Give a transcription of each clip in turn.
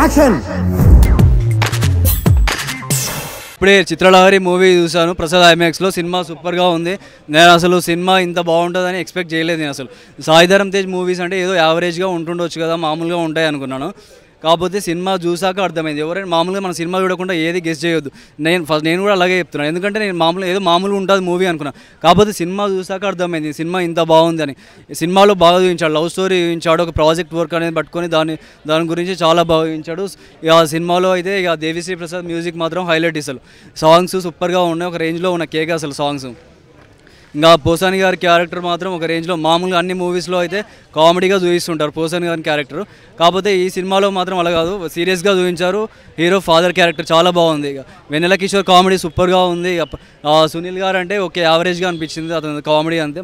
Action ఇప్పుడే Chitralahari movie చూశాను. Prasad ఐమాక్స్లో cinema సూపర్గా ఉంది. నేను అసలు సినిమా ఇంత బాగుంటుందని ఎక్స్పెక్ట్ చేయలేదు నేను అసలు. సాయిధరం తేజ్ మూవీస్ అంటే ఏదో యావరేజ్గా ఉంటుండొచ్చు కదా మామూలుగా ఉంటాయి అనుకున్నాను. కాకపోతే సినిమా చూసాక అర్థమైంది. ఎవరైనా మామూలుగా మన సినిమా చూడకుండా ఏది గెస్ట్ చేయొద్దు. నేను ఫస్ట్ నేను కూడా అలాగే చెప్తున్నాను. ఎందుకంటే నేను మామూలు ఏదో మామూలుగా ఉంటుంది మూవీ అనుకున్నా. కాకపోతే సినిమా చూసాక అర్థమైంది సినిమా ఇంత బాగుంది అని. సినిమాలో బాగా చూపించాడు లవ్ స్టోరీ చూపించాడు ఒక ప్రాజెక్ట్ వర్క్ అనేది పట్టుకొని దాని దాని గురించి చాలా బాగా చూపించాడు. ఇక సినిమాలో అయితే ఇక దేవిశ్రీ ప్రసాద్ మ్యూజిక్ మాత్రం హైలైట్ అసలు సాంగ్స్ సూపర్గా ఉన్నాయి ఒక రేంజ్లో ఉన్న కేక్ అసలు సాంగ్స్ ఇంకా పోసాని గారి క్యారెక్టర్ మాత్రం ఒక రేంజ్లో మామూలుగా అన్ని మూవీస్లో అయితే కామెడీగా చూపిస్తుంటారు పోసాని గారి క్యారెక్టర్. కాకపోతే ఈ సినిమాలో మాత్రం అలా కాదు. సీరియస్గా చూపించారు. హీరో ఫాదర్ క్యారెక్టర్ చాలా బాగుంది. ఇక వెన్నెల కిషోర్ కామెడీ సూపర్గా ఉంది. ఇక సునీల్ గారు అంటే ఓకే యావరేజ్గా అనిపించింది. అతను కామెడీ అంతే.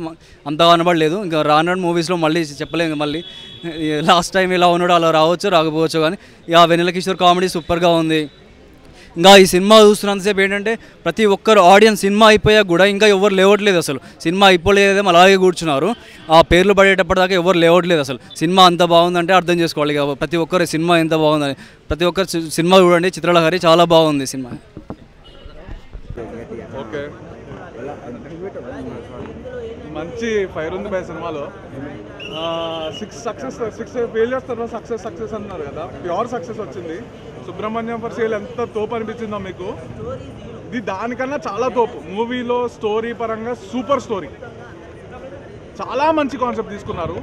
అంతగా కనబడలేదు. ఇంకా రానున్న మూవీస్లో మళ్ళీ చెప్పలేము మళ్ళీ. లాస్ట్ టైం ఇలా ఉన్నాడు అలా రావచ్చు రాకపోవచ్చు కానీ ఇక వెన్నెల కిషోర్ కామెడీ సూపర్గా ఉంది. ఇంకా ఈ సినిమా చూస్తున్నంతసేపు ఏంటంటే ప్రతి ఒక్కరు ఆడియన్స్ సినిమా అయిపోయాక కూడా ఇంకా ఎవరు లేవట్లేదు అసలు. సినిమా అయిపోలేదేమో అలాగే కూర్చున్నారు. ఆ పేర్లు పడేటప్పటిదాకా ఎవరు లేవట్లేదు అసలు. సినిమా అంత బాగుందంటే అర్థం చేసుకోవాలి ప్రతి ఒక్కరు సినిమా ఎంత బాగుందని. ప్రతి ఒక్కరు సి- సినిమా చూడండి. చిత్రలహరి చాలా బాగుంది సినిమా. ఓకే. మంచి ఫైర్ ఉంది బై సినిమాలో. సిక్స్ సక్సెస్ సిక్స్ ఫెయిలియర్స్ తర్వాత సక్సెస్ సక్సెస్ అన్నారు కదా. ప్యూర్ సక్సెస్ వచ్చింది. సుబ్రహ్మణ్యం ఫర్ సేల్ ఎంత తోపు అనిపించిందో మీకు? ఇది దానికన్నా చాలా తోపు. మూవీలో స్టోరీ పరంగా సూపర్ స్టోరీ చాలా మంచి కాన్సెప్ట్ తీసుకున్నారు.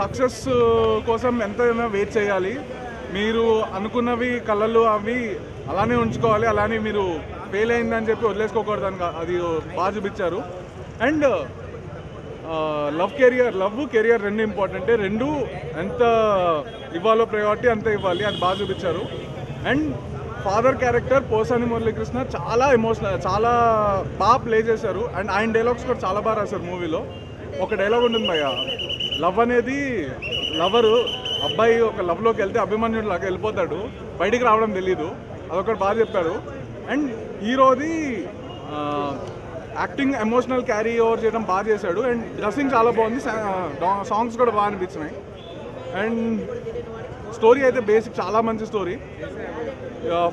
సక్సెస్ కోసం ఎంతైనా వెయిట్ చేయాలి. మీరు అనుకున్నవి కళలు అవి అలానే ఉంచుకోవాలి. అలానే మీరు ఫెయిల్ అయిందని చెప్పి వదిలేసుకోకూడదు అని అది బాగా చూపించారు. And love career love career రెండు ఇంపార్టెంట్ రెండు ఎంత ఇవ్వాలో ప్రయారిటీ అంత ఇవ్వాలి అది బాగా చూపించారు. And father character Posani Murali Krishna చాలా ఎమోషనల్ చాలా బాగా ప్లే చేశారు. అండ్ ఆయన డైలాగ్స్ కూడా చాలా బాగా రాశారు మూవీలో ఒక డైలాగ్ ఉంటుంది భయ్య లవ్ అనేది లవరు అబ్బాయి ఒక లవ్లోకి వెళ్తే అభిమన్యుడు లాగా వెళ్ళిపోతాడు. బయటికి రావడం తెలియదు అదొకటి బాగా చెప్పారు. అండ్ హీరోది యాక్టింగ్ ఎమోషనల్ క్యారీ ఓవర్ చేయడం బాగా చేశాడు. అండ్ డ్రెస్సింగ్ చాలా బాగుంది. సాంగ్స్ కూడా బాగా అనిపించినాయి. అండ్ స్టోరీ అయితే బేసిక్ చాలా మంచి story.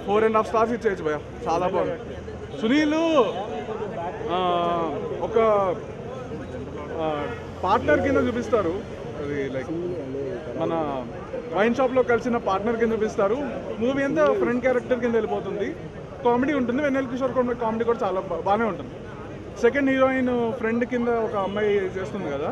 Four and half stars ఇచ్చేయచ్చు భయ చాలా బాగుంది. సునీల్ ఒక పార్ట్నర్ కింద చూపిస్తారు. అది లైక్ మన వైన్ షాప్లో కలిసిన పార్ట్నర్ కింద చూపిస్తారు. మూవీ అంతా ఫ్రెండ్ క్యారెక్టర్ కింద వెళ్ళిపోతుంది. కామెడీ ఉంటుంది వెన్నెల కిషోర్ కామెడీ కూడా చాలా బాగానే ఉంటుంది. సెకండ్ హీరోయిన్ ఫ్రెండ్ కింద ఒక అమ్మాయి చేస్తుంది కదా.